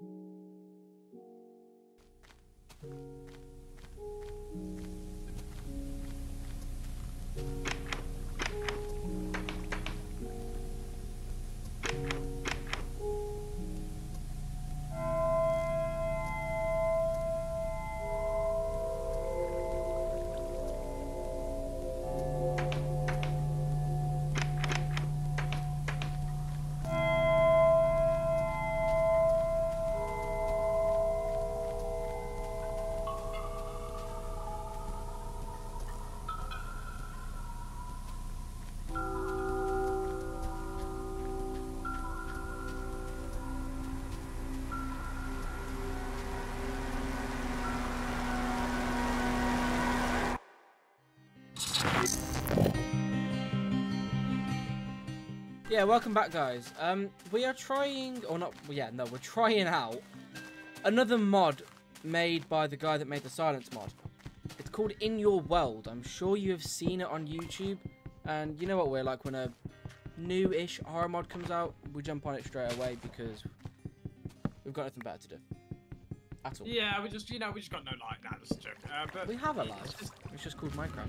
thank you Yeah, welcome back, guys. Um, we are trying, or not? well, Yeah, no, we're trying out another mod made by the guy that made the Silence mod. It's called In Your World. I'm sure you have seen it on YouTube, and you know what we're like when a new-ish horror mod comes out, we jump on it straight away because we've got nothing better to do. At all. Yeah, we just, you know, we just got no light. Nah, that's a joke. Uh, but We have a it's just- It's just called Minecraft.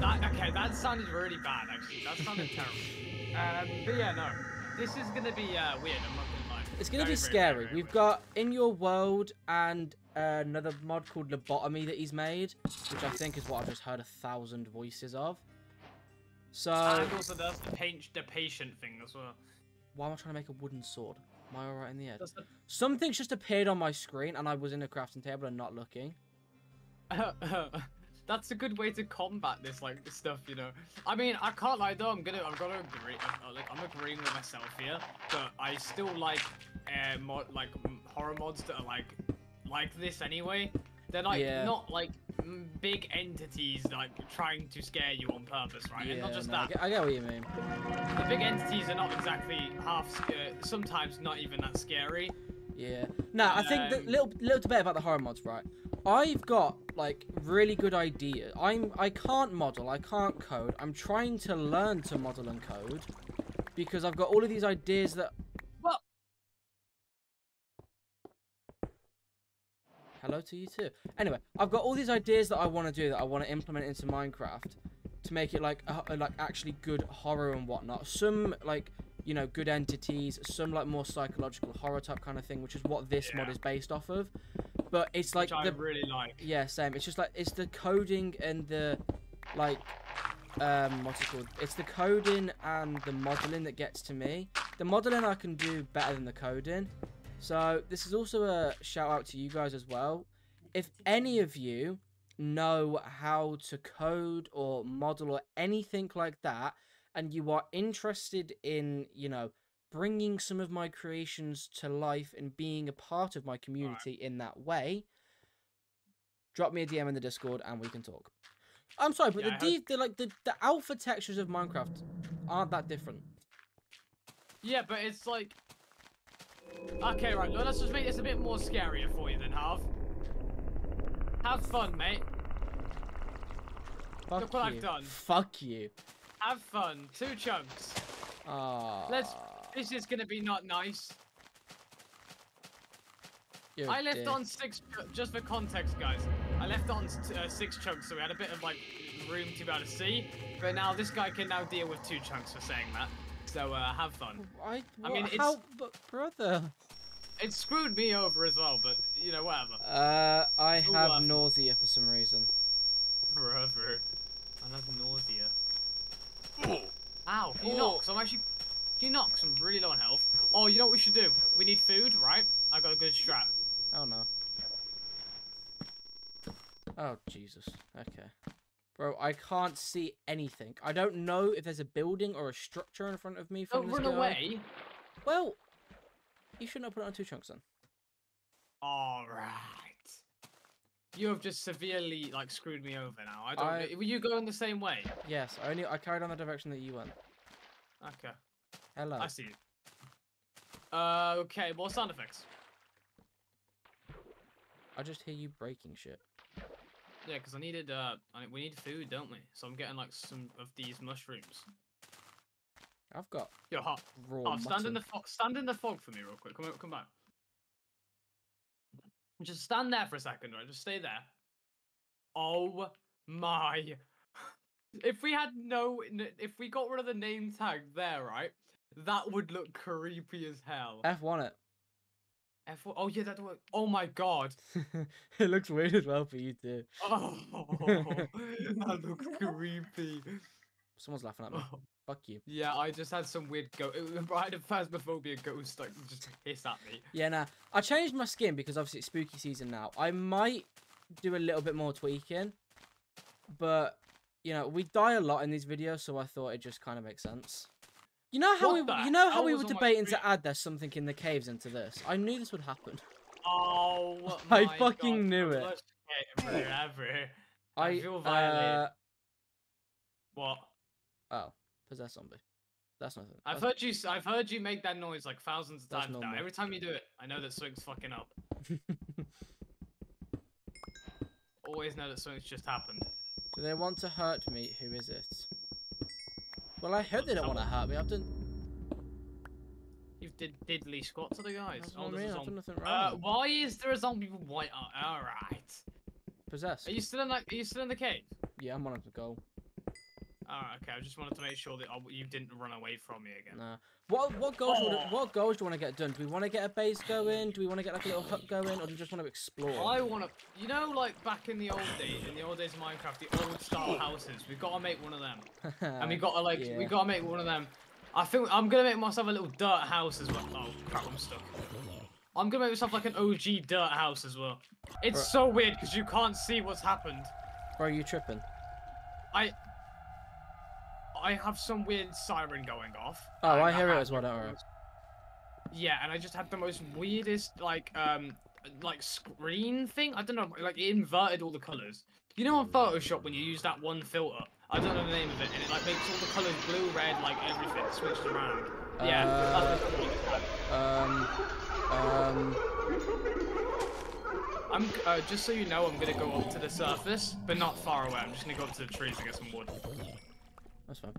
that, okay, that sounded really bad, actually. That sounded terrible. Um, but yeah, no. This is gonna be uh, weird. I'm not gonna lie. It's going to be scary. very, very We've weird. got In Your World and uh, another mod called Lobotomy that he's made, which I think is what I've just heard a thousand voices of. So, And also, there's the, paint, the patient thing as well. why am I trying to make a wooden sword? Am I alright in the head? That's the- Something's just appeared on my screen and I was in a crafting table and not looking. That's a good way to combat this like stuff, you know. I mean, I can't lie though. I'm gonna, I'm gonna agree. I'm, uh, like, I'm agreeing with myself here, but I still like, uh, mod, like horror mods that are like, like this anyway. They're like Yeah. not like big entities like trying to scare you on purpose, right? and not just no, I that. get, I get what you mean. The big entities are not exactly half. Uh, sometimes not even that scary. Yeah. No, I think the Um, little little debate about the horror mods, right? I've got like really good idea. I'm I can't model, I can't code. I'm trying to learn to model and code because I've got all of these ideas that. What? Hello to you too. Anyway, I've got all these ideas that I want to do that I want to implement into Minecraft to make it like a, a- uh, like actually good horror and whatnot. Some like you know good entities, some like more psychological horror type kind of thing, which is what this mod is based off of. But it's like Which I the really like. yeah, same. It's just like it's the coding and the like um what's it called? It's the coding and the modeling that gets to me. The modeling I can do better than the coding. So this is also a shout out to you guys as well. If any of you know how to code or model or anything like that and you are interested in, you know, bringing some of my creations to life and being a part of my community in that way, drop me a DM in the Discord and we can talk. I'm sorry, but Yeah, the, the like the, the alpha textures of Minecraft aren't that different. Yeah, but it's like. Okay, right. Well, let's just make this a bit more scarier for you then, Half. Have fun, mate. Fuck Look what I've done. Fuck you. Have fun. Two chunks. Ah. Let's- This is gonna be not nice. you're a I left dick. on six. ch- Just for context, guys. I left on uh, six chunks, so we had a bit of like room to be able to see. But now this guy can now deal with two chunks for saying that. So uh, have fun. I, I mean, it's- how, but brother. It screwed me over as well, but you know whatever. Uh, I Still have worth it. nausea for some reason. Brother, I have nausea. Ow! Can you knock? I'm actually. Can you knock? I'm really low on health. Oh, you know what we should do? We need food, right? I got a good strap. Oh no. Oh Jesus. Okay. Bro, I can't see anything. I don't know if there's a building or a structure in front of me from Don't run guy. away. Well, you shouldn't have put it on two chunks then. All right. You have just severely like screwed me over now. I don't. I- Were you going the same way? Yes, I only I carried on the direction that you went. Okay, Hello. I see. Uh, okay. What sound effects? I just hear you breaking shit. Yeah, because I needed. Uh, I, we need food, don't we? So I'm getting like some of these mushrooms. I've got Yo, hot. raw Oh, stand in the fog. Stand in the fog for me, real quick. Come, come back. Just stand there for a second, right? Just stay there. Oh my. If we had no, if we got rid of the name tag there, right? That would look creepy as hell. F1 it. F1. oh yeah, that would. Oh my god. it looks weird as well for you too. Oh, that looks creepy. Someone's laughing at me. Oh, Fuck you. yeah, I just had some weird go. I had a phasmophobia ghost like just hiss at me. Yeah, nah. I changed my skin because obviously it's spooky season now. I might do a little bit more tweaking, but you know we die a lot in these videos, so I thought it just kind of makes sense. You know how What we, you know how we were debating to add there's something in the caves into this. I knew this would happen. Oh, I fucking God, knew it. worst game ever. I I feel uh, violated. What? oh, possessed zombie. That's nothing. I've That's- heard you. I've heard you make that noise like thousands of That's times now. Every time you do it, I know that something's fucking up. Always know that something's just happened. Do they want to hurt me? Who is it? Well, I hope they don't want to hurt me. I've done. You've did diddly squat to the guys. Oh, there's a I've done nothing Uh, why is there a zombie with white eye? All right. Possessed. Are you still in that? Are you still in the cave? Yeah, I'm on the goal. Alright, okay. I just wanted to make sure that you didn't run away from me again. Nah. What what goals would, Oh. what goals do you want to get done? Do we want to get a base going? Do we want to get like a little hut going, or do you just want to explore? I want to, you know, like back in the old days, in the old days of Minecraft, the old style houses. We've got to make one of them, and we got to like, we yeah. got to make one of them. I think I'm gonna make myself a little dirt house as well. Oh crap, I'm stuck. I'm gonna make myself like an OG dirt house as well. It's Right. so weird because you can't see what's happened. Bro, you tripping? I, I have some weird siren going off. Oh, I hear it as well. the Don't worry. most- Yeah, and I just had the most weirdest like um like screen thing. I don't know, like it inverted all the colors. You know on Photoshop when you use that one filter, I don't know the name of it, and it like makes all the colors blue, red, like everything switched around. Yeah, Uh, that's what it was. Um, um, I'm uh, just so you know, I'm gonna go up to the surface, but not far away. I'm just gonna go up to the trees and get some wood. That's fine.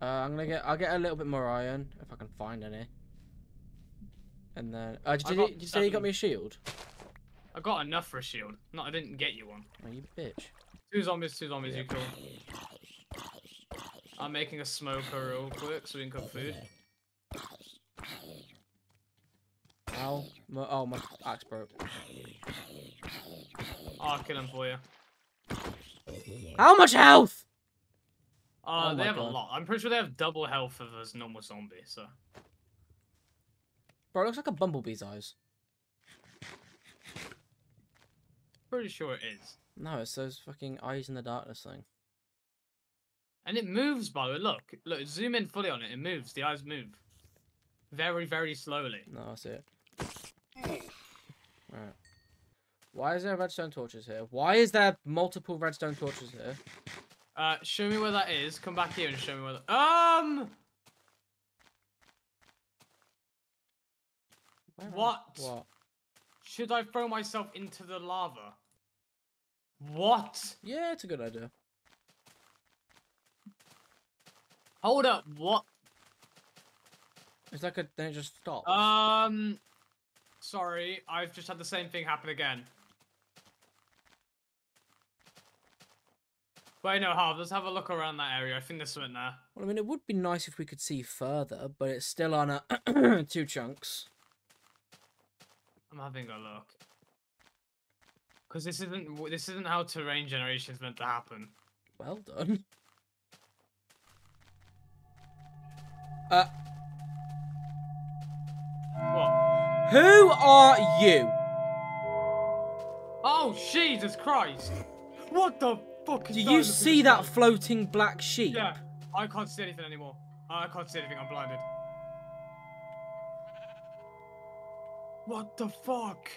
Uh, I'm gonna get. I'll get a little bit more iron if I can find any. And then, uh, did, you, got did you say you got me a shield? I got enough for a shield. No, I didn't get you one. Oh, you bitch. Two zombies, two zombies, you cool. I'm making a smoker real quick so we can cook food. Ow. My, oh, my axe broke. I'll kill him for you. How much health? Uh, Oh they have God. a lot. I'm pretty sure they have double health of as normal zombie, so. Bro, it looks like a bumblebee's eyes. Pretty sure it is. No, it's those fucking eyes in the darkness thing. And it moves, by the way. Look, look, zoom in fully on it. It moves. The eyes move. Very, very slowly. No, I see it. Right. Why is there redstone torches here? Why is there multiple redstone torches here? Uh, show me where that is. Come back here and show me where that. Um! Where What? What? Should I throw myself into the lava? What? Yeah, it's a good idea. Hold up, what? It's like a then it just stops. Um, sorry, I've just had the same thing happen again. Wait, no, Harv, let's have a look around that area. I think there's something there. well, I mean, it would be nice if we could see further, but it's still on a two chunks. I'm having a look. Because this isn't this isn't how terrain generation is meant to happen. Well done. Uh, What? who are you? Oh, Jesus Christ! What the Do you see that floating black sheep? Yeah, I can't see anything anymore. I can't see anything, I'm blinded. What the fuck?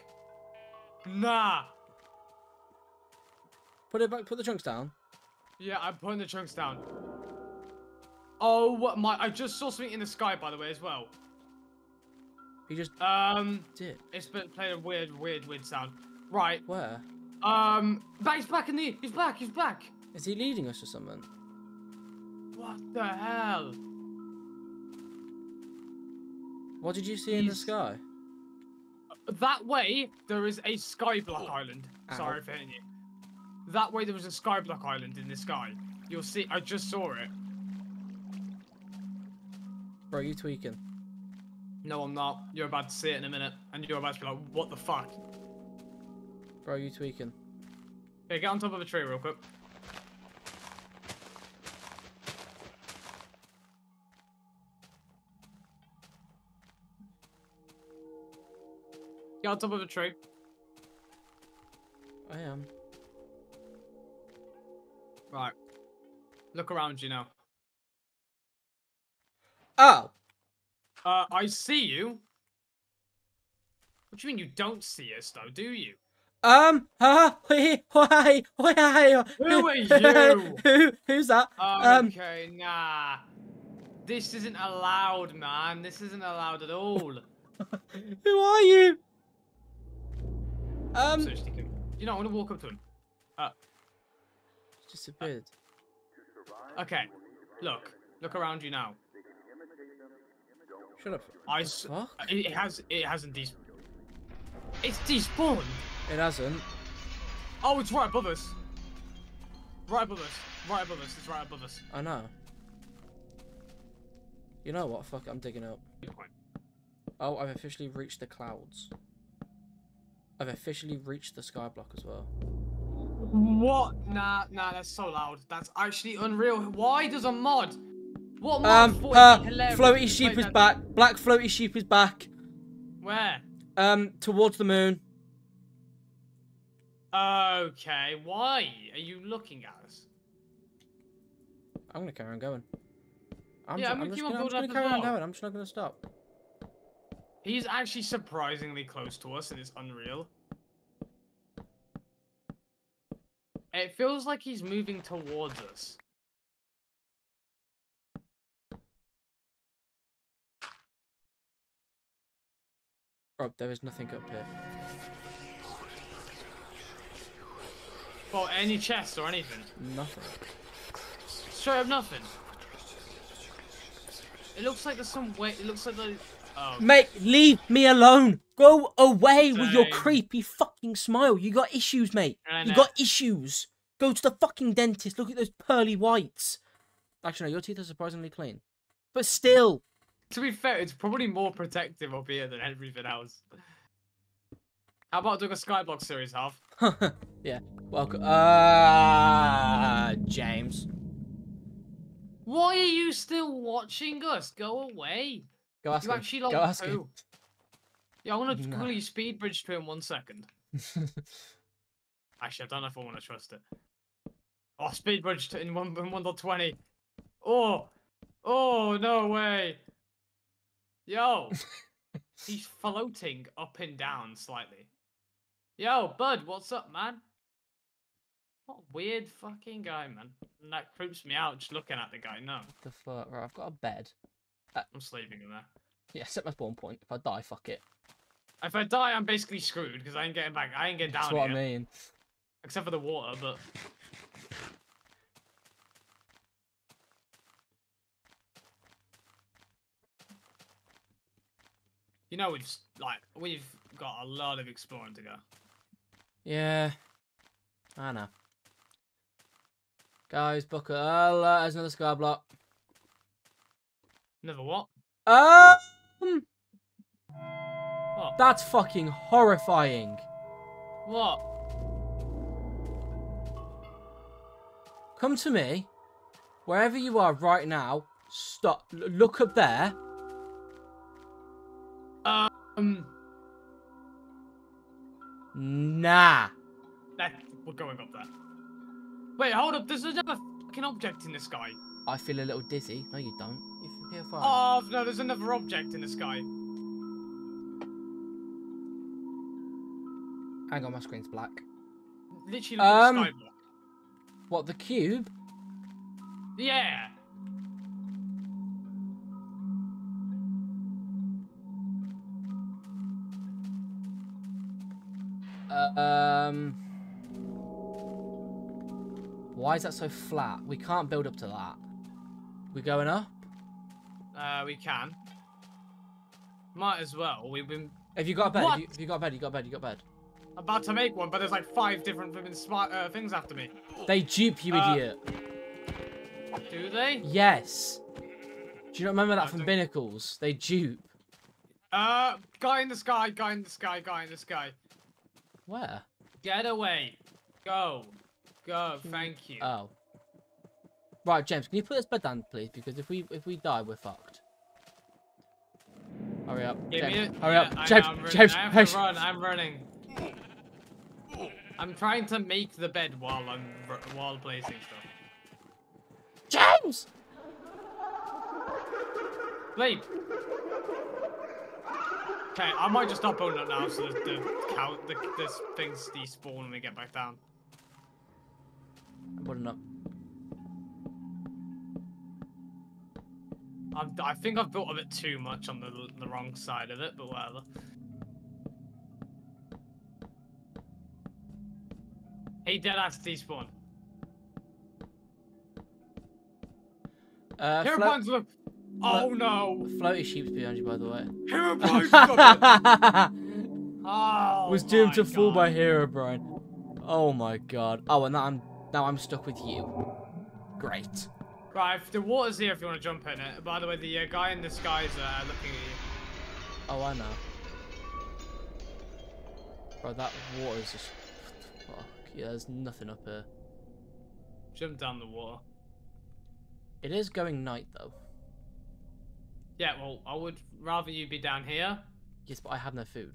Nah. Put it back. Put the chunks down. Yeah, I'm putting the chunks down. Oh what my! I just saw something in the sky, by the way, as well. He just Um, did. it's been playing a weird, weird, weird sound. Right. Where? Um, but He's back in the. He's back. He's back. Is he leading us or something? What the hell? What did you see in the sky? that way there is a skyblock island. Ow. Sorry for hitting you. That way there was a skyblock island in the sky. You'll see. I just saw it. Bro, you tweaking. No, I'm not. You're about to see it in a minute, and you're about to be like, "What the fuck?" Bro, you tweaking. Okay, get on top of a tree real quick. Get on top of a tree. I am. Right. Look around you now. Oh! Uh, I see you. What do you mean you don't see us, though, do you? Um, huh? Why? Why? Why? Who are you? Who? Who's that? Um, Okay, nah. This isn't allowed, man. This isn't allowed at all. who are you? Um, can- you know, I want to walk up to him. disappeared. Okay, look. Look around you now. Shut up. I? It, has. It hasn't des. It's despawned. It hasn't. Oh, it's right above us. Right above us. Right above us. It's right above us. I know. You know what? Fuck it, I'm digging up. Oh, I've officially reached the clouds. I've officially reached the skyblock as well. What? Nah, nah. That's so loud. That's actually unreal. Why does a mod? What mod? Um, uh, floaty sheep is back. Black floaty sheep is back. Where? Um, towards the moon. Okay, why are you looking at us? I'm gonna carry on going. I'm, Yeah, ju- I'm gonna just keep on gonna, I'm just gonna carry on going. I'm just not gonna stop. He's actually surprisingly close to us, and it's unreal. It feels like he's moving towards us. Bro, there is nothing up here. Well, any chest or anything. Nothing. Straight up nothing. It looks like there's some way. It looks like the. Oh, Mate, leave me alone. Go away with your creepy fucking smile. You got issues, mate. You got issues. Go to the fucking dentist. Look at those pearly whites. Actually, no, your teeth are surprisingly clean. But still. To be fair, it's probably more protective up here than everything else. How about doing a Skyblock series, half? yeah. Welcome. Uh, James. Why are you still watching us? Go away. Go ask You him. actually Go ask him. Yeah, I want to Nah. quickly speed bridge to him one second. Actually, I don't know if I want to trust it. Oh, speed bridge to, in one in one dot twenty. Oh, oh no way. Yo, he's floating up and down slightly. Yo, bud, what's up, man? What a weird fucking guy, man. And that creeps me out just looking at the guy. No, the fuck? Right, I've got a bed. Uh, I'm sleeping in there. Yeah, set my spawn point. If I die, fuck it. If I die, I'm basically screwed because I ain't getting back. I ain't getting down That's what here. I mean. Except for the water, but. You know, we've like we've got a lot of exploring to go. Yeah. I know. Guys, book it. Oh, uh, there's another sky block. Never what? Um, What? that's fucking horrifying. What? Come to me, wherever you are right now. Stop. Look up there. Um, Nah. that we're going up there. Wait, hold up. There's another fucking object in the sky. I feel a little dizzy. No, you don't. You feel fine. Oh no, there's another object in the sky. Hang on, my screen's black. Literally, look at Um, the sky. What, the cube? Yeah. Uh, um. Why is that so flat? We can't build up to that. We going up? Uh, we can. Might as well. We've been Have you got a bed? Have you, have you got a bed? You got a bed? You got a bed? about to make one, but there's like five different smart uh, things after me. They dupe you, Uh, idiot. Do they? Yes. Do you not remember that I from don't- Binnacles? They dupe. Uh, guy in the sky, guy in the sky, guy in the sky. Where? Get away. Go. Go. Thank you. Oh. Right, James, can you put this bed down, please? Because if we if we die, we're fucked. Hurry up, Give me James. it. Hurry Yeah, up, I James. know, I'm running. James. I have James. to run. I'm running. I'm trying to make the bed while I'm while placing stuff. James. Sleep. Okay, I might just stop opening up now so the, the cow, the this things despawn when we get back down. I'm putting up. I'm, I think I've built a bit too much on the the wrong side of it, but whatever. Hey, dead ass despawn. Uh, Pines, look. Oh no! floaty sheep's behind you, by the way. Stop it. Oh, Was doomed to fall by Herobrine. Oh my god. Oh, and now I'm now I'm stuck with you. Great. Right, if the water's here if you want to jump in it. By the way, the uh, guy in the sky's uh, looking at you. Oh, I know. Bro, that water's just. Fuck. Yeah, there's nothing up here. Jump down the water. It is going night though. Yeah, well, I would rather you be down here. Yes, but I have no food.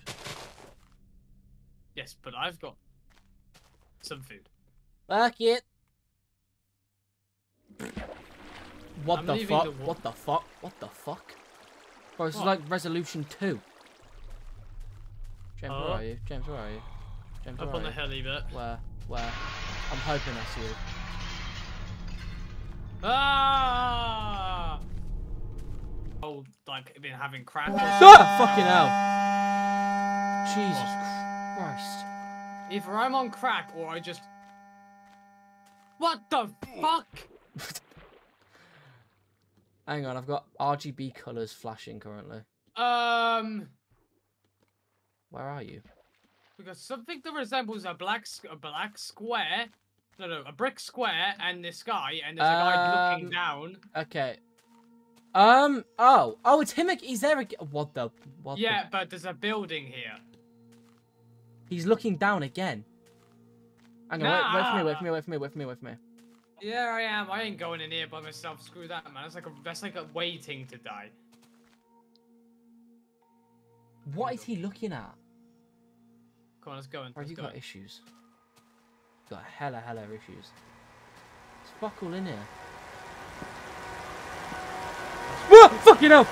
Yes, but I've got some food. Fuck it. What I'm the fuck? the what the fuck? What the fuck? Bro, this is like resolution two. James, where are you? James, where are you? James, Up on are the you? hilly bit. Where? Where? I'm hoping I see you. Ah! Oh, like been having crack. Ah! Fucking hell. Jesus Christ. Either I'm on crack or I just. What the fuck? Hang on, I've got RGB colours flashing currently. Um, Where are you? We got something that resembles a black a black square. No, no, a brick square and the sky, and there's a guy looking Um, down. Okay. Um. Oh. Oh, it's him. He's there again. What the? What the- Yeah, but there's a building here. He's looking down again. Hang on. Wait, wait for me. Wait for me. Wait for me. Wait for me. Wait for me. Yeah, I am. I ain't going in here by myself. Screw that, man. That's like a that's like a waiting to die. What is he looking at? Come on, let's go in. Or Let's go got in. issues? He's got hella hella issues. It's fuck all in here. What? Fucking hell!